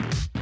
we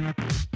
Thank